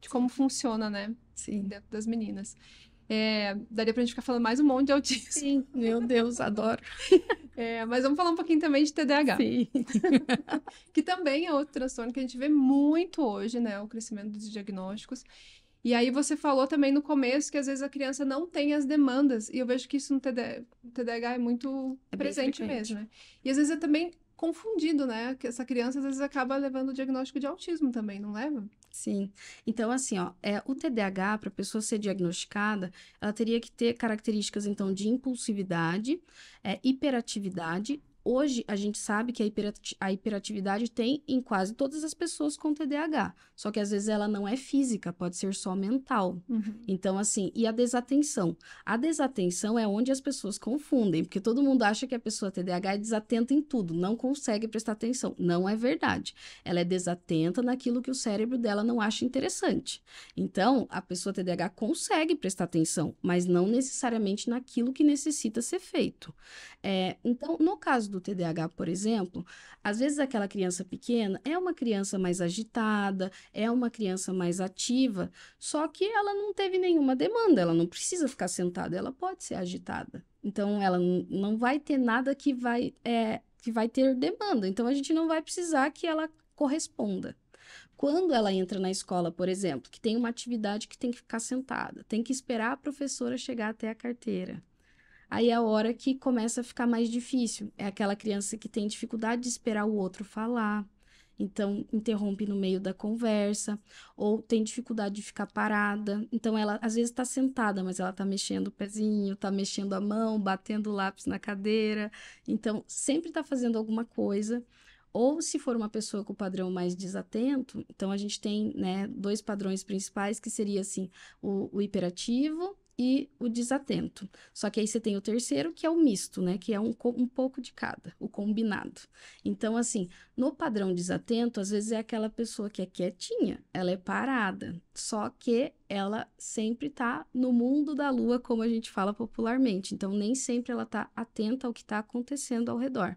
de como funciona, né? Sim. Dentro das meninas. É, daria pra gente ficar falando mais um monte de autismo. Sim, meu Deus, adoro. É, mas vamos falar um pouquinho também de TDAH. Sim. que também é outro transtorno que a gente vê muito hoje, né? O crescimento dos diagnósticos. E aí você falou também no começo que às vezes a criança não tem as demandas. E eu vejo que isso no TDAH é muito é presente mesmo, né? E às vezes é também confundido, né? Que essa criança às vezes acaba levando o diagnóstico de autismo também, não leva? Sim. Então, assim, ó, é, o TDAH, para a pessoa ser diagnosticada, ela teria que ter características, então, de impulsividade, é, hiperatividade, Hoje, a gente sabe que a, hiperati a hiperatividade tem em quase todas as pessoas com TDAH. Só que às vezes ela não é física, pode ser só mental. Uhum. Então, assim, e a desatenção? A desatenção é onde as pessoas confundem, porque todo mundo acha que a pessoa TDAH é desatenta em tudo, não consegue prestar atenção. Não é verdade. Ela é desatenta naquilo que o cérebro dela não acha interessante. Então, a pessoa TDAH consegue prestar atenção, mas não necessariamente naquilo que necessita ser feito. É, então, no caso do do TDAH, por exemplo, às vezes aquela criança pequena é uma criança mais agitada, é uma criança mais ativa, só que ela não teve nenhuma demanda, ela não precisa ficar sentada, ela pode ser agitada. Então, ela não vai ter nada que vai, é, que vai ter demanda. Então, a gente não vai precisar que ela corresponda. Quando ela entra na escola, por exemplo, que tem uma atividade que tem que ficar sentada, tem que esperar a professora chegar até a carteira. Aí é a hora que começa a ficar mais difícil. É aquela criança que tem dificuldade de esperar o outro falar, então interrompe no meio da conversa, ou tem dificuldade de ficar parada. Então ela às vezes está sentada, mas ela está mexendo o pezinho, está mexendo a mão, batendo o lápis na cadeira. Então sempre está fazendo alguma coisa. Ou se for uma pessoa com o padrão mais desatento, então a gente tem né, dois padrões principais, que seria assim, o, o hiperativo e o desatento. Só que aí você tem o terceiro, que é o misto, né? Que é um, um pouco de cada, o combinado. Então, assim, no padrão desatento, às vezes é aquela pessoa que é quietinha, ela é parada, só que ela sempre tá no mundo da lua, como a gente fala popularmente. Então, nem sempre ela tá atenta ao que está acontecendo ao redor.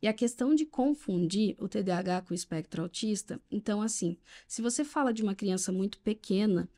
E a questão de confundir o TDAH com o espectro autista, então, assim, se você fala de uma criança muito pequena,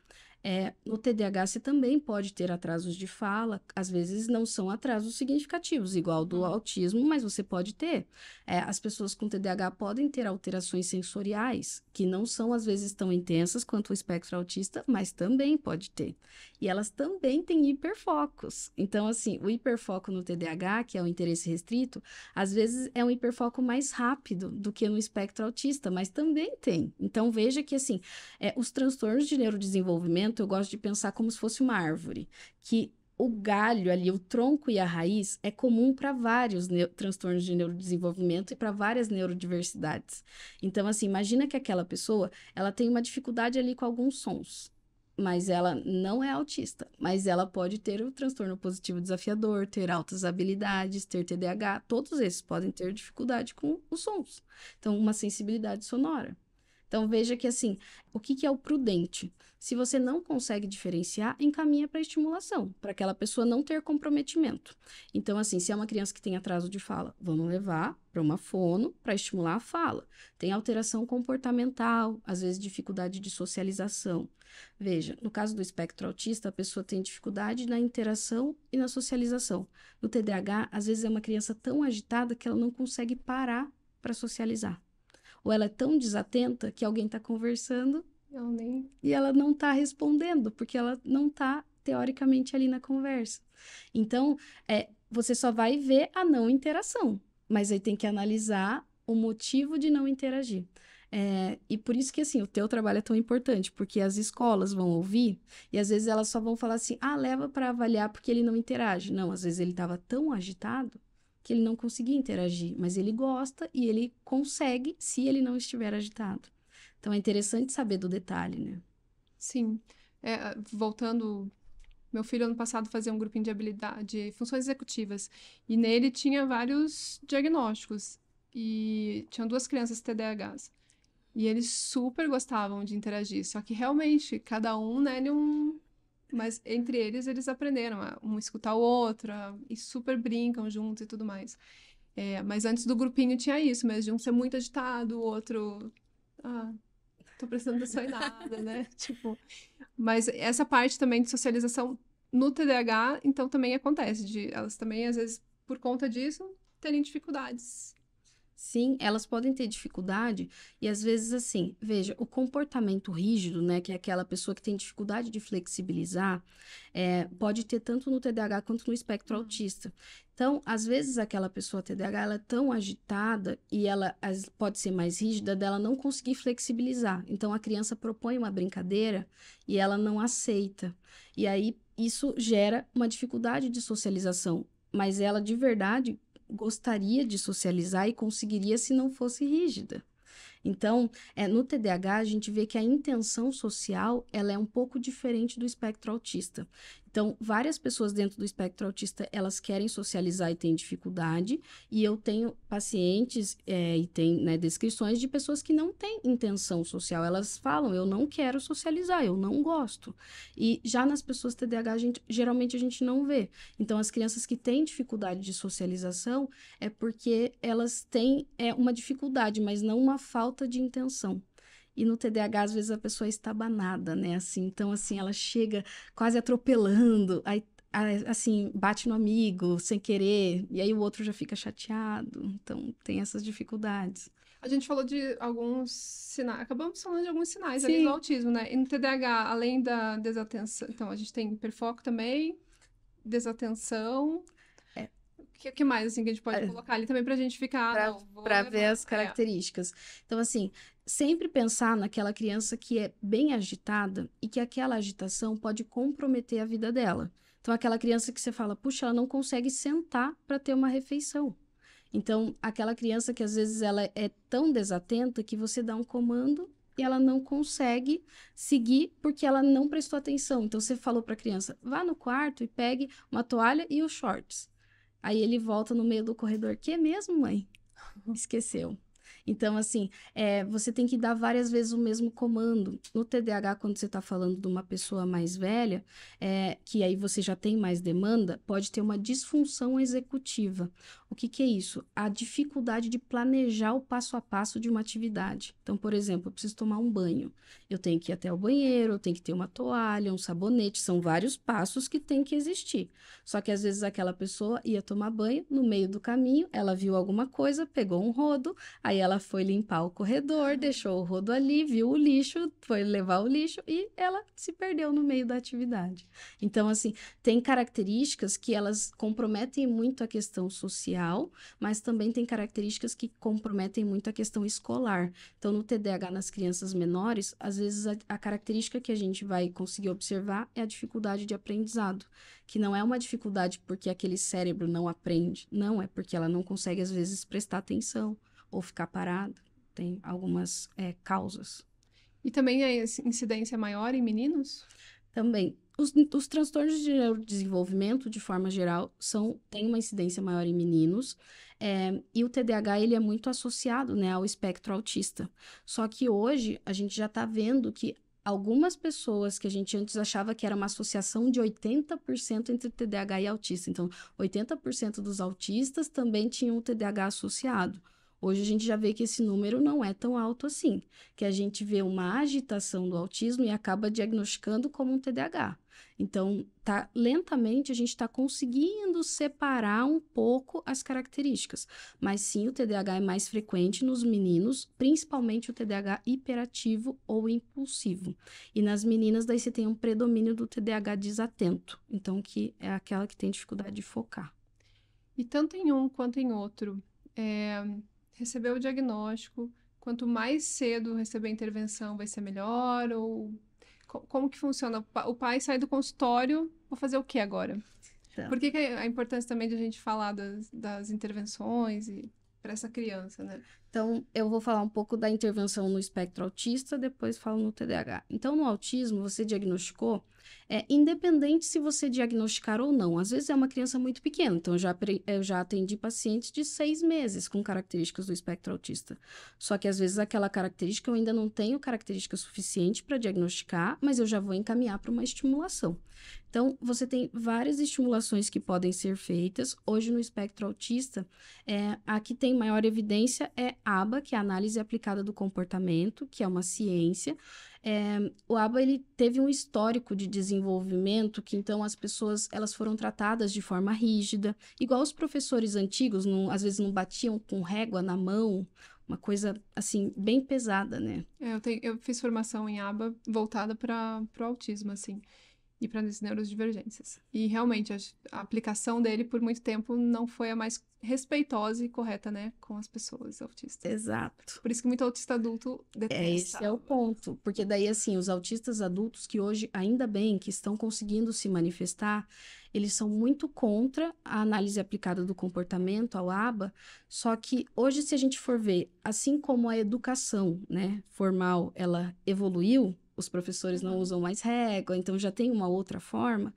é, no TDAH você também pode ter atrasos de fala, às vezes não são atrasos significativos, igual do uhum. autismo, mas você pode ter. É, as pessoas com TDAH podem ter alterações sensoriais, que não são às vezes tão intensas quanto o espectro autista, mas também pode ter. E elas também têm hiperfocos. Então, assim, o hiperfoco no TDAH, que é o interesse restrito, às vezes é um hiperfoco mais rápido do que no espectro autista, mas também tem. Então, veja que, assim, é, os transtornos de neurodesenvolvimento eu gosto de pensar como se fosse uma árvore, que o galho ali, o tronco e a raiz é comum para vários transtornos de neurodesenvolvimento e para várias neurodiversidades. Então, assim, imagina que aquela pessoa, ela tem uma dificuldade ali com alguns sons, mas ela não é autista, mas ela pode ter o transtorno positivo desafiador, ter altas habilidades, ter TDAH, todos esses podem ter dificuldade com os sons. Então, uma sensibilidade sonora. Então veja que assim, o que, que é o prudente? Se você não consegue diferenciar, encaminha para estimulação, para aquela pessoa não ter comprometimento. Então, assim, se é uma criança que tem atraso de fala, vamos levar para uma fono para estimular a fala. Tem alteração comportamental, às vezes dificuldade de socialização. Veja, no caso do espectro autista, a pessoa tem dificuldade na interação e na socialização. No TDAH, às vezes é uma criança tão agitada que ela não consegue parar para socializar ou ela é tão desatenta que alguém está conversando nem... e ela não está respondendo, porque ela não está, teoricamente, ali na conversa. Então, é, você só vai ver a não interação, mas aí tem que analisar o motivo de não interagir. É, e por isso que, assim, o teu trabalho é tão importante, porque as escolas vão ouvir e às vezes elas só vão falar assim, ah, leva para avaliar porque ele não interage. Não, às vezes ele estava tão agitado que ele não conseguia interagir, mas ele gosta e ele consegue se ele não estiver agitado. Então é interessante saber do detalhe, né? Sim. É, voltando, meu filho ano passado fazia um grupinho de habilidade, de funções executivas, e nele tinha vários diagnósticos e tinham duas crianças TDAHs. E eles super gostavam de interagir, só que realmente cada um, né, num, mas entre eles, eles aprenderam a um escutar o outro a, e super brincam juntos e tudo mais. É, mas antes do grupinho tinha isso mesmo, de um ser muito agitado, o outro. Ah, tô prestando atenção em nada, né? tipo. Mas essa parte também de socialização no TDAH, então também acontece, de elas também, às vezes, por conta disso, terem dificuldades Sim, elas podem ter dificuldade e às vezes assim, veja, o comportamento rígido, né, que é aquela pessoa que tem dificuldade de flexibilizar, é, pode ter tanto no TDAH quanto no espectro uhum. autista. Então, às vezes aquela pessoa TDAH ela é tão agitada e ela as, pode ser mais rígida dela não conseguir flexibilizar. Então, a criança propõe uma brincadeira e ela não aceita. E aí isso gera uma dificuldade de socialização, mas ela de verdade gostaria de socializar e conseguiria se não fosse rígida. Então, é, no TDAH, a gente vê que a intenção social ela é um pouco diferente do espectro autista. Então, várias pessoas dentro do espectro autista, elas querem socializar e têm dificuldade, e eu tenho pacientes é, e tem né, descrições de pessoas que não têm intenção social, elas falam, eu não quero socializar, eu não gosto. E já nas pessoas TDAH, a gente, geralmente a gente não vê. Então, as crianças que têm dificuldade de socialização é porque elas têm é, uma dificuldade, mas não uma falta de intenção. E no TDAH, às vezes, a pessoa está banada, né? Assim, então, assim, ela chega quase atropelando. Aí, assim, bate no amigo sem querer, e aí o outro já fica chateado. Então, tem essas dificuldades. A gente falou de alguns sinais, acabamos falando de alguns sinais Sim. ali do autismo, né? E no TDAH, além da desatenção, então a gente tem hiperfoco também, desatenção. É. O que, que, mais assim que a gente pode é. colocar ali também pra gente ficar para ver as é. características. É. Então assim, sempre pensar naquela criança que é bem agitada e que aquela agitação pode comprometer a vida dela. Então aquela criança que você fala, puxa, ela não consegue sentar para ter uma refeição. Então, aquela criança que às vezes ela é tão desatenta que você dá um comando e ela não consegue seguir porque ela não prestou atenção. Então, você falou para a criança: vá no quarto e pegue uma toalha e os shorts. Aí ele volta no meio do corredor: que mesmo, mãe? Esqueceu. Então, assim, é, você tem que dar várias vezes o mesmo comando. No TDAH, quando você está falando de uma pessoa mais velha, é, que aí você já tem mais demanda, pode ter uma disfunção executiva. O que, que é isso? A dificuldade de planejar o passo a passo de uma atividade. Então, por exemplo, eu preciso tomar um banho. Eu tenho que ir até o banheiro, eu tenho que ter uma toalha, um sabonete. São vários passos que tem que existir. Só que às vezes aquela pessoa ia tomar banho, no meio do caminho, ela viu alguma coisa, pegou um rodo, aí ela foi limpar o corredor, deixou o rodo ali, viu o lixo, foi levar o lixo e ela se perdeu no meio da atividade. Então, assim, tem características que elas comprometem muito a questão social social, mas também tem características que comprometem muito a questão escolar. Então, no TDAH nas crianças menores, às vezes a, a característica que a gente vai conseguir observar é a dificuldade de aprendizado, que não é uma dificuldade porque aquele cérebro não aprende, não, é porque ela não consegue, às vezes, prestar atenção ou ficar parada. Tem algumas é, causas. E também a incidência maior em meninos? Também. Os, os transtornos de neurodesenvolvimento, de forma geral, são, têm uma incidência maior em meninos, é, e o TDAH ele é muito associado né, ao espectro autista. Só que hoje a gente já está vendo que algumas pessoas que a gente antes achava que era uma associação de 80% entre TDAH e autista. Então, 80% dos autistas também tinham o TDAH associado. Hoje a gente já vê que esse número não é tão alto assim, que a gente vê uma agitação do autismo e acaba diagnosticando como um TDAH. Então, tá, lentamente a gente está conseguindo separar um pouco as características. Mas sim, o TDAH é mais frequente nos meninos, principalmente o TDAH hiperativo ou impulsivo. E nas meninas, daí você tem um predomínio do TDAH desatento, então que é aquela que tem dificuldade de focar. E tanto em um quanto em outro, é, receber o diagnóstico, quanto mais cedo receber a intervenção vai ser melhor? Ou como que funciona? O pai sai do consultório, vou fazer o que agora? Então. Por que, que é a importância também de a gente falar das, das intervenções e para essa criança, né? Então, eu vou falar um pouco da intervenção no espectro autista, depois falo no TDAH. Então, no autismo, você diagnosticou, é independente se você diagnosticar ou não. Às vezes é uma criança muito pequena, então eu já, eu já atendi pacientes de seis meses com características do espectro autista. Só que às vezes aquela característica eu ainda não tenho característica suficiente para diagnosticar, mas eu já vou encaminhar para uma estimulação. Então, você tem várias estimulações que podem ser feitas. Hoje, no espectro autista, é, a que tem maior evidência é ABA, que é a análise aplicada do comportamento, que é uma ciência. É, o ABA ele teve um histórico de desenvolvimento que então as pessoas elas foram tratadas de forma rígida, igual os professores antigos, não, às vezes não batiam com régua na mão, uma coisa assim bem pesada, né? É, eu, tenho, eu fiz formação em ABA voltada para o autismo, assim e para as neurodivergências. E realmente a, aplicação dele por muito tempo não foi a mais respeitosa e correta, né, com as pessoas autistas. Exato. Por isso que muito autista adulto detesta. É, esse é o ponto, porque daí assim, os autistas adultos que hoje ainda bem que estão conseguindo se manifestar, eles são muito contra a análise aplicada do comportamento, ao ABA, só que hoje se a gente for ver, assim como a educação, né, formal, ela evoluiu, os professores não usam mais régua, então já tem uma outra forma.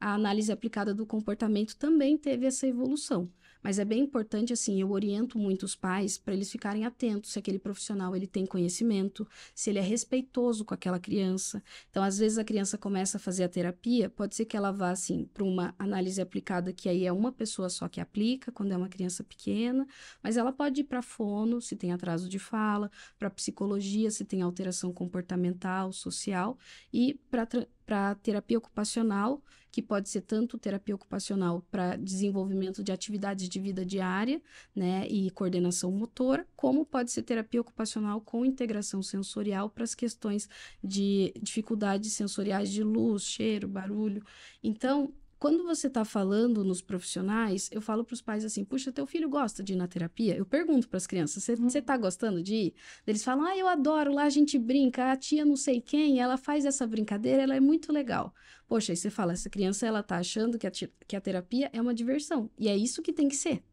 A análise aplicada do comportamento também teve essa evolução. Mas é bem importante, assim, eu oriento muito os pais para eles ficarem atentos se aquele profissional ele tem conhecimento, se ele é respeitoso com aquela criança. Então, às vezes a criança começa a fazer a terapia, pode ser que ela vá, assim, para uma análise aplicada que aí é uma pessoa só que aplica, quando é uma criança pequena, mas ela pode ir para fono, se tem atraso de fala, para psicologia, se tem alteração comportamental, social, e para para terapia ocupacional, que pode ser tanto terapia ocupacional para desenvolvimento de atividades de vida diária, né, e coordenação motora, como pode ser terapia ocupacional com integração sensorial para as questões de dificuldades sensoriais de luz, cheiro, barulho. Então, quando você está falando nos profissionais, eu falo para os pais assim: puxa, teu filho gosta de ir na terapia? Eu pergunto para as crianças: você está gostando de ir? Eles falam: ah, eu adoro, lá a gente brinca, a tia não sei quem, ela faz essa brincadeira, ela é muito legal. Poxa, aí você fala: essa criança ela está achando que a, que a terapia é uma diversão. E é isso que tem que ser.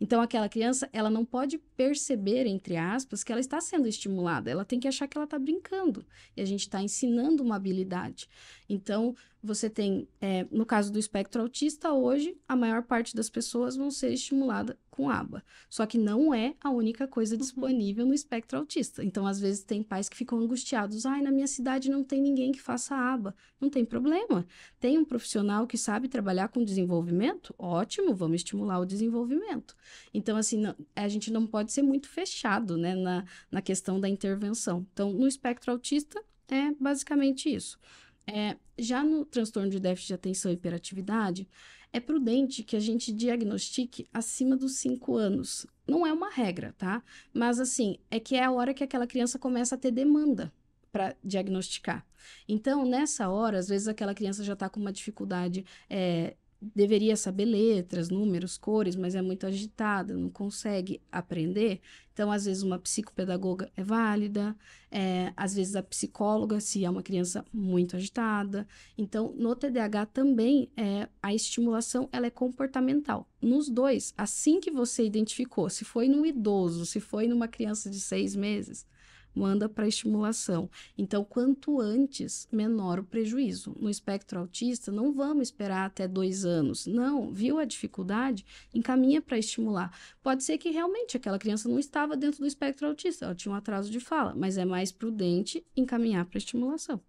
Então, aquela criança, ela não pode perceber, entre aspas, que ela está sendo estimulada. Ela tem que achar que ela está brincando. E a gente está ensinando uma habilidade. Então, você tem, é, no caso do espectro autista, hoje, a maior parte das pessoas vão ser estimuladas com aba. Só que não é a única coisa uhum. disponível no espectro autista. Então, às vezes, tem pais que ficam angustiados. Ai, na minha cidade não tem ninguém que faça aba. Não tem problema. Tem um profissional que sabe trabalhar com desenvolvimento? Ótimo, vamos estimular o desenvolvimento. Então, assim, não, a gente não pode ser muito fechado né, na, na questão da intervenção. Então, no espectro autista, é basicamente isso. É, já no transtorno de déficit de atenção e hiperatividade, é prudente que a gente diagnostique acima dos 5 anos. Não é uma regra, tá? Mas assim, é que é a hora que aquela criança começa a ter demanda para diagnosticar. Então, nessa hora, às vezes aquela criança já está com uma dificuldade é, deveria saber letras, números, cores, mas é muito agitada, não consegue aprender. Então, às vezes, uma psicopedagoga é válida, é, às vezes, a psicóloga, se é uma criança muito agitada. Então, no TDAH também, é, a estimulação ela é comportamental. Nos dois, assim que você identificou, se foi no idoso, se foi numa criança de seis meses, manda para estimulação. Então, quanto antes, menor o prejuízo. No espectro autista, não vamos esperar até dois anos. Não, viu a dificuldade? Encaminha para estimular. Pode ser que realmente aquela criança não estava dentro do espectro autista, ela tinha um atraso de fala, mas é mais prudente encaminhar para estimulação.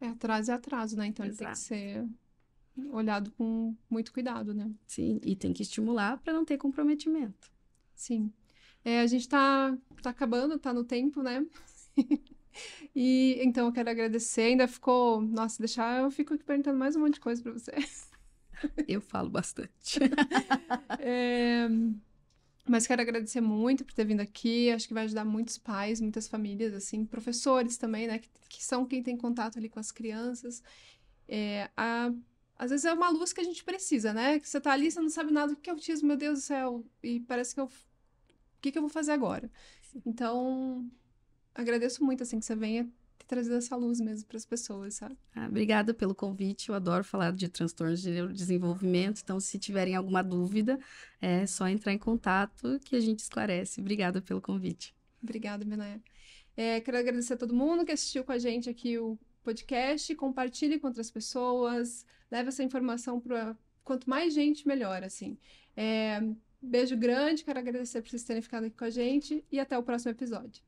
É atraso é atraso, né? Então Exato. ele tem que ser olhado com muito cuidado, né? Sim, e tem que estimular para não ter comprometimento. Sim. É, a gente tá, tá acabando, tá no tempo, né? e então eu quero agradecer. Ainda ficou. Nossa, deixar eu fico aqui perguntando mais um monte de coisa para você. Eu falo bastante. é, mas quero agradecer muito por ter vindo aqui. Acho que vai ajudar muitos pais, muitas famílias, assim, professores também, né? Que, que são quem tem contato ali com as crianças. É, a, às vezes é uma luz que a gente precisa, né? Que você tá ali, você não sabe nada do que é autismo, meu Deus do céu. E parece que eu o que, que eu vou fazer agora? Então, agradeço muito, assim, que você venha ter trazido essa luz mesmo para as pessoas, sabe? Ah, obrigada pelo convite. Eu adoro falar de transtornos de neurodesenvolvimento. Então, se tiverem alguma dúvida, é só entrar em contato que a gente esclarece. Obrigada pelo convite. Obrigada, Menaia. É, quero agradecer a todo mundo que assistiu com a gente aqui o podcast. Compartilhe com outras pessoas. Leve essa informação para quanto mais gente, melhor, assim. É, Beijo grande, quero agradecer por vocês terem ficado aqui com a gente e até o próximo episódio.